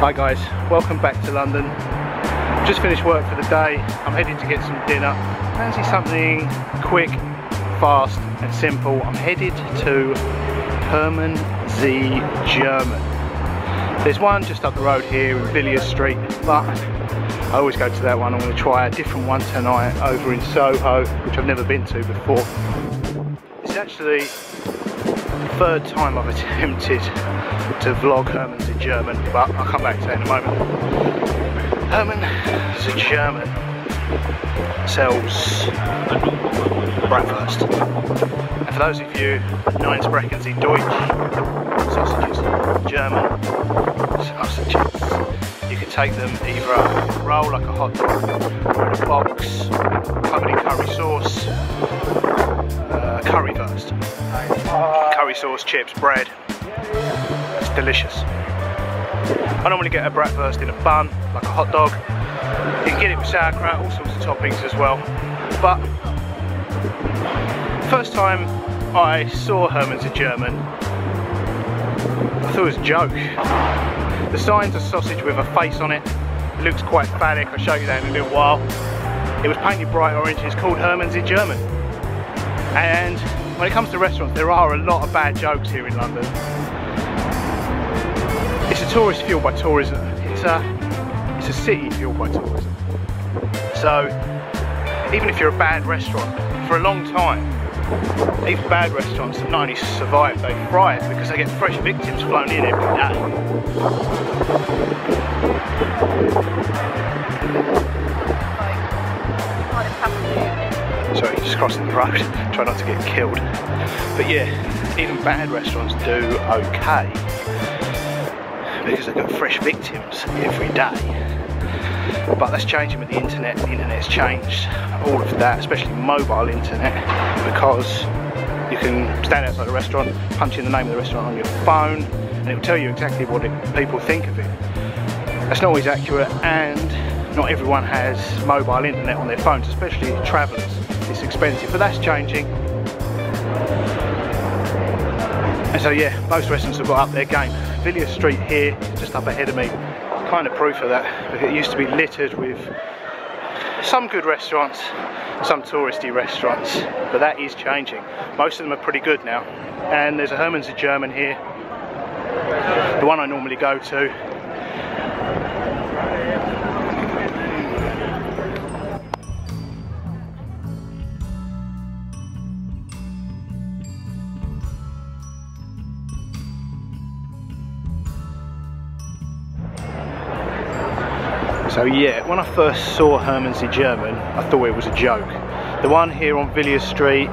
Hi guys, welcome back to London. Just finished work for the day. I'm heading to get some dinner. Fancy something quick, fast and simple. I'm headed to Herman Ze German. There's one just up the road here in Villiers Street, but I always go to that one. I'm to try a different one tonight over in Soho, which I've never been to before. Actually the third time I've attempted to vlog Herman Ze German, but I'll come back to that in a moment. Hermann is a German, sells bratwurst. And for those of you Nine Sprechen Sie Deutsch, sausages, German sausages. You can take them either a roll like a hot dog or in a box, covered in curry sauce, currywurst. Curry sauce, chips, bread, It's delicious. I normally get a bratwurst in a bun, like a hot dog. You can get it with sauerkraut, all sorts of toppings as well. But first time I saw Herman Ze German, I thought it was a joke. The sign's a sausage with a face on it. It looks quite phallic, I'll show you that in a little while. It was painted bright orange, it's called Herman Ze German. And when it comes to restaurants, there are a lot of bad jokes here in London It's a tourist fueled by tourism. It's a, it's a city fueled by tourism. So even if you're a bad restaurant, for a long time, even bad restaurants not only survive, they thrive because they get fresh victims flown in every day. Sorry, just crossing the road, try not to get killed. But yeah, even bad restaurants do okay because they've got fresh victims every day. But that's changing with the internet. The internet's changed all of that, especially mobile internet, because you can stand outside a restaurant, punch in the name of the restaurant on your phone, and it will tell you exactly what it, people think of it. That's not always accurate, and not everyone has mobile internet on their phones, especially travellers. It's expensive, but that's changing. And so yeah, most restaurants have got up their game. Villiers Street here, just up ahead of me, kind of proof of that. It used to be littered with some good restaurants, some touristy restaurants, but that is changing. Most of them are pretty good now. And there's a Herman Ze German here, the one I normally go to. So yeah, when I first saw Herman Ze German, I thought it was a joke. The one here on Villiers Street,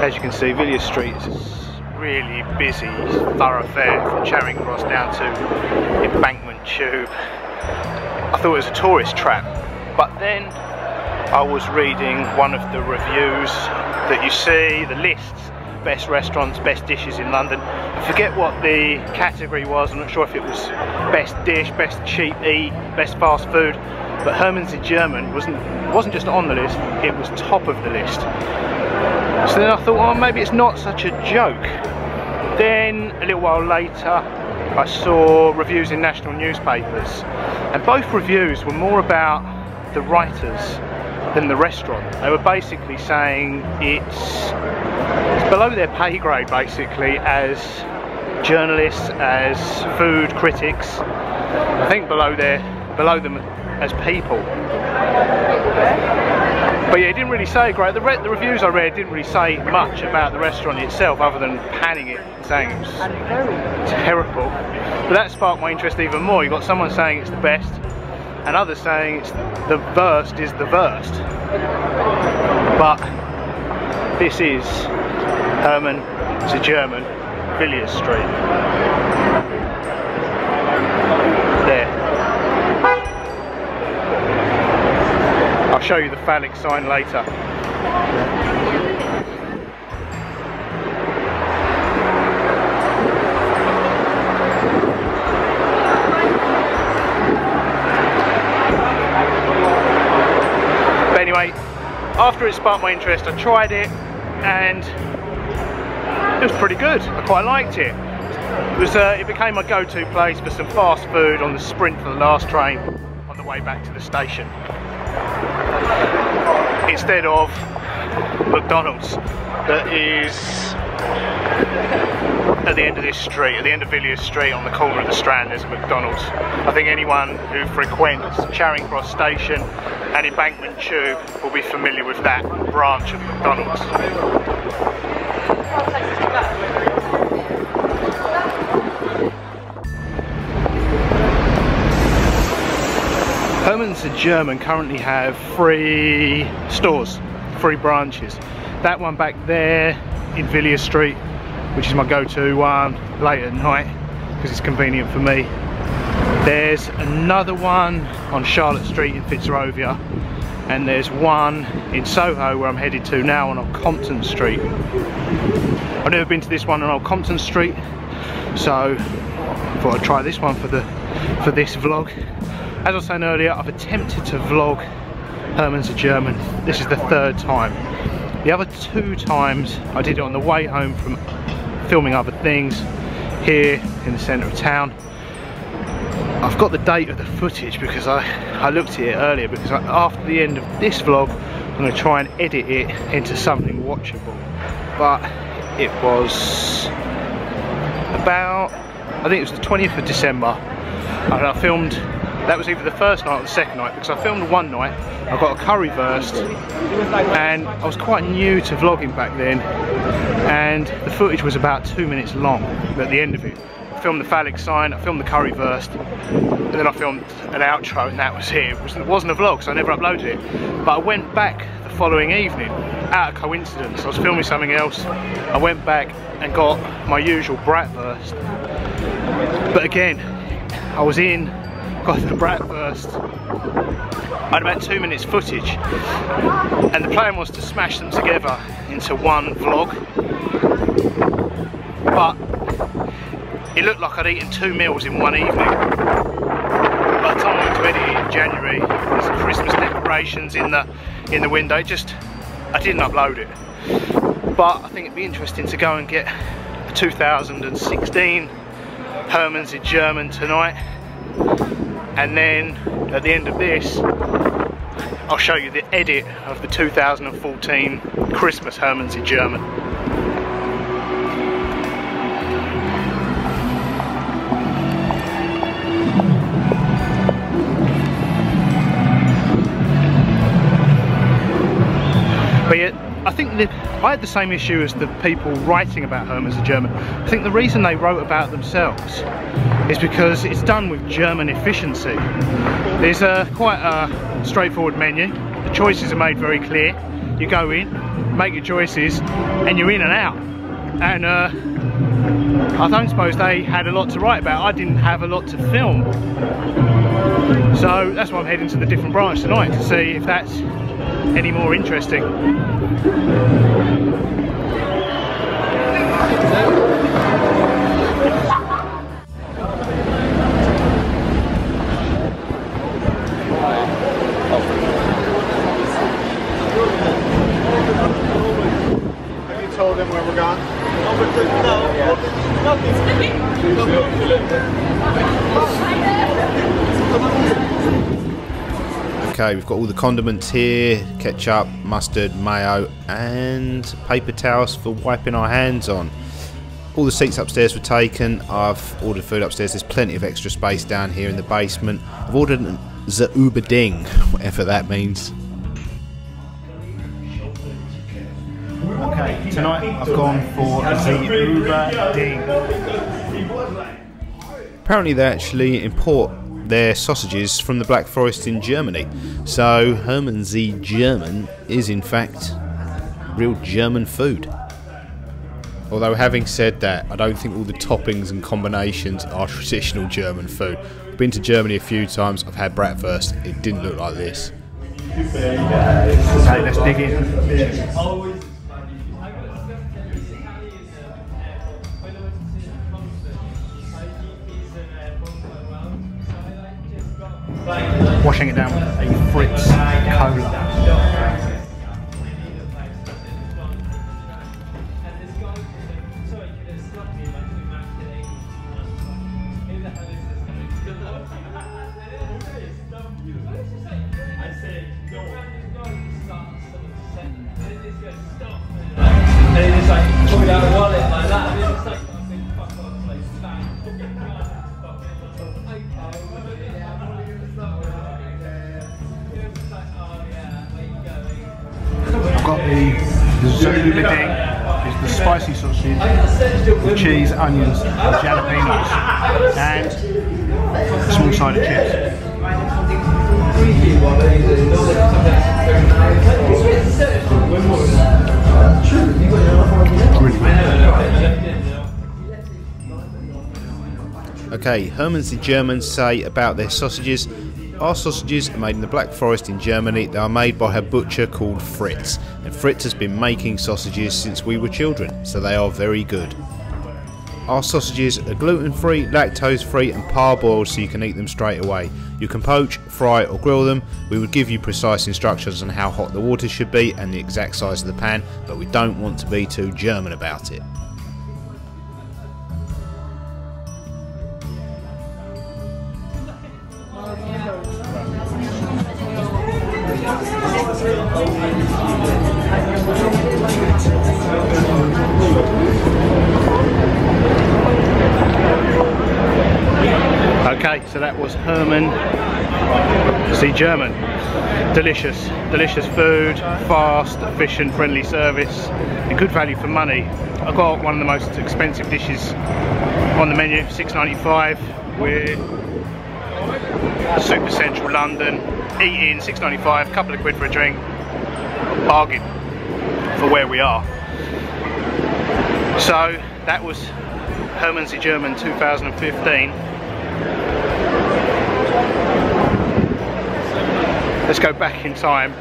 as you can see, Villiers Street is really busy thoroughfare from Charing Cross down to Embankment Tube. I thought it was a tourist trap, but then I was reading one of the reviews that you see, the lists best restaurants, best dishes in London. I forget what the category was, I'm not sure if it was best dish, best cheap eat, best fast food, but Herman Ze German wasn't, wasn't just on the list, it was top of the list. So then I thought, well, maybe it's not such a joke. Then, a little while later, I saw reviews in national newspapers, and both reviews were more about the writers than the restaurant. They were basically saying it's it's below their pay grade basically as journalists, as food critics. I think below their below them as people. But yeah, it didn't really say great. The, re the reviews I read didn't really say much about the restaurant itself other than panning it and saying it was terrible. But that sparked my interest even more. You've got someone saying it's the best and others saying it's the worst is the worst. But this is Herman Ze German, Villiers Street. There. I'll show you the phallic sign later. After it sparked my interest, I tried it, and it was pretty good. I quite liked it. It, was, uh, it became my go-to place for some fast food on the sprint for the last train on the way back to the station. Instead of McDonald's that is at the end of this street, at the end of Villiers Street on the corner of the Strand there's a McDonald's. I think anyone who frequents Charing Cross Station and Embankment Tube will be familiar with that branch of McDonald's. Herman Ze German currently have three stores, three branches. That one back there in Villiers Street, which is my go-to one late at night because it's convenient for me. There's another one on Charlotte Street in Fitzrovia and there's one in Soho where I'm headed to now on Old Compton Street. I've never been to this one on Old Compton Street so I thought I'd try this one for the for this vlog. As I was saying earlier, I've attempted to vlog Herman Ze German. This is the third time. The other two times I did it on the way home from filming other things here in the centre of town. I've got the date of the footage because I, I looked at it earlier because I, after the end of this vlog I'm going to try and edit it into something watchable but it was about I think it was the 20th of December and I filmed that was either the first night or the second night because I filmed one night, I got a curry currywurst and I was quite new to vlogging back then and the footage was about two minutes long at the end of it. I filmed the phallic sign, I filmed the currywurst and then I filmed an outro and that was it. It wasn't a vlog so I never uploaded it but I went back the following evening out of coincidence. I was filming something else, I went back and got my usual bratwurst but again I was in got the bratwurst. I had about two minutes footage and the plan was to smash them together into one vlog but it looked like I'd eaten two meals in one evening. By the time I went to edit it in January, there's Christmas decorations in the in the window. It just I didn't upload it. But I think it'd be interesting to go and get a 2016 Herman Ze German tonight and then at the end of this I'll show you the edit of the 2014 Christmas Herman Ze German. I had the same issue as the people writing about Herman Ze German. I think the reason they wrote about themselves is because it's done with German efficiency. There's a quite a straightforward menu. The choices are made very clear. You go in, make your choices, and you're in and out. And uh, I don't suppose they had a lot to write about. I didn't have a lot to film. So that's why I'm heading to the different branch tonight to see if that's any more interesting. Okay, we've got all the condiments here ketchup, mustard, mayo, and paper towels for wiping our hands on. All the seats upstairs were taken. I've ordered food upstairs. There's plenty of extra space down here in the basement. I've ordered the Uberding, whatever that means. Okay, tonight I've gone for Uber Ding. Apparently, they actually import their sausages from the Black Forest in Germany. So Herman Ze German is in fact real German food. Although having said that, I don't think all the toppings and combinations are traditional German food. I've been to Germany a few times, I've had bratwurst, it didn't look like this. Okay, let's dig in. It down with a Fritz cola. Onions, jalapenos, and small chips. Okay, Herman's the Germans say about their sausages. Our sausages are made in the Black Forest in Germany. They are made by a butcher called Fritz. And Fritz has been making sausages since we were children, so they are very good. Our sausages are gluten free, lactose free, and parboiled so you can eat them straight away. You can poach, fry, or grill them. We would give you precise instructions on how hot the water should be and the exact size of the pan, but we don't want to be too German about it. Herman Ze German. Delicious, delicious food, fast, efficient, friendly service, and good value for money. I got one of the most expensive dishes on the menu, 6.95. We're super central London, eating 6.95, couple of quid for a drink, bargain for where we are. So that was Herman's German 2015. Let's go back in time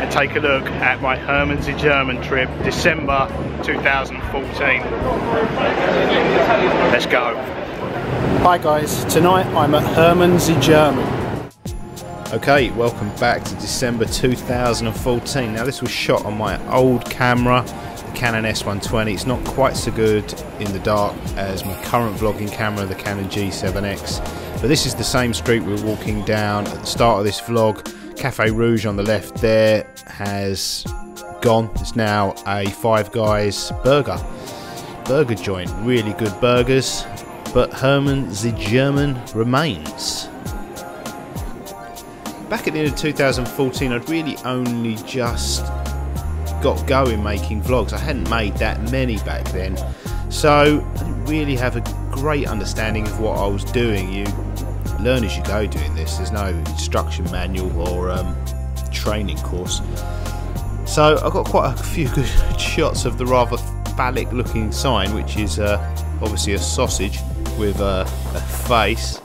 and take a look at my Herman's German trip, December 2014. Let's go. Hi guys, tonight I'm at Herman's German. Okay, welcome back to December 2014. Now this was shot on my old camera, the Canon S120. It's not quite so good in the dark as my current vlogging camera, the Canon G7X. But this is the same street we we're walking down at the start of this vlog. Cafe Rouge on the left there has gone. It's now a Five Guys burger burger joint. Really good burgers. But Herman the German remains. Back at the end of 2014, I'd really only just got going making vlogs. I hadn't made that many back then, so I didn't really have a great understanding of what I was doing. You learn as you go doing this. There's no instruction manual or um, training course. So I got quite a few good shots of the rather phallic looking sign, which is uh, obviously a sausage with uh, a face.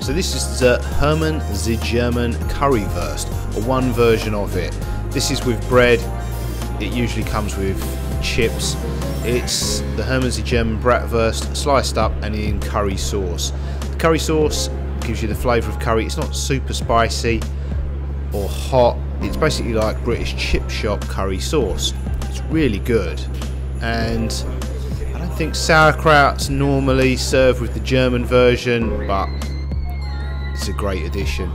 So this is the Herman the German Currywurst, or one version of it. This is with bread. It usually comes with chips. It's the Herman's German bratwurst sliced up and in curry sauce. The curry sauce gives you the flavour of curry. It's not super spicy or hot. It's basically like British chip shop curry sauce. It's really good. And I don't think sauerkraut's normally served with the German version, but it's a great addition.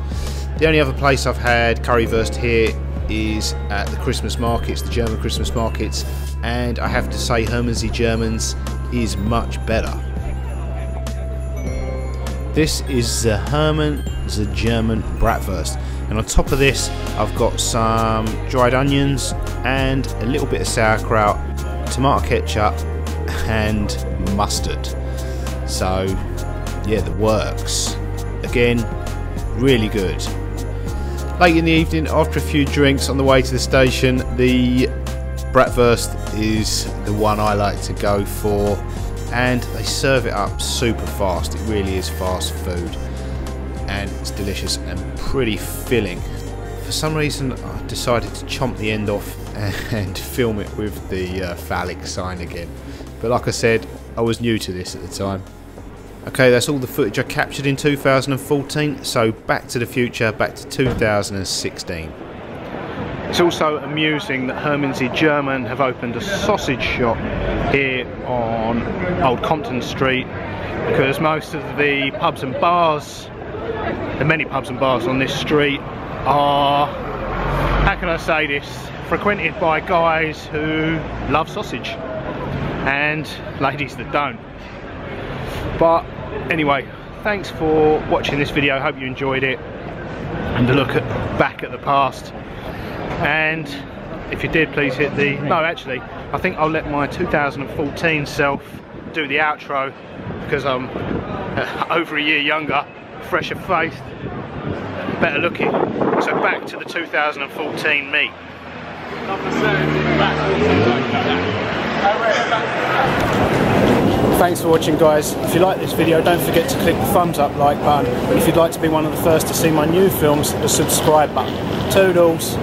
The only other place I've had currywurst here is at the Christmas markets, the German Christmas markets, and I have to say Herman's Germans is much better. This is the Herman the German Bratwurst, and on top of this, I've got some dried onions and a little bit of sauerkraut, tomato ketchup, and mustard. So, yeah, the works. Again, really good. Late in the evening, after a few drinks on the way to the station, the bratwurst is the one I like to go for, and they serve it up super fast. It really is fast food, and it's delicious and pretty filling. For some reason, I decided to chomp the end off and film it with the uh, phallic sign again. But like I said, I was new to this at the time. Okay, that's all the footage I captured in 2014, so back to the future, back to 2016. It's also amusing that Herman's German have opened a sausage shop here on Old Compton Street because most of the pubs and bars, the many pubs and bars on this street are, how can I say this, frequented by guys who love sausage and ladies that don't. But anyway, thanks for watching this video. Hope you enjoyed it and a look at back at the past. And if you did, please hit the. No, actually, I think I'll let my 2014 self do the outro because I'm over a year younger, fresher faced, better looking. So back to the 2014 me. Thanks for watching guys. If you like this video don't forget to click the thumbs up like button and if you'd like to be one of the first to see my new films the subscribe button. Toodles!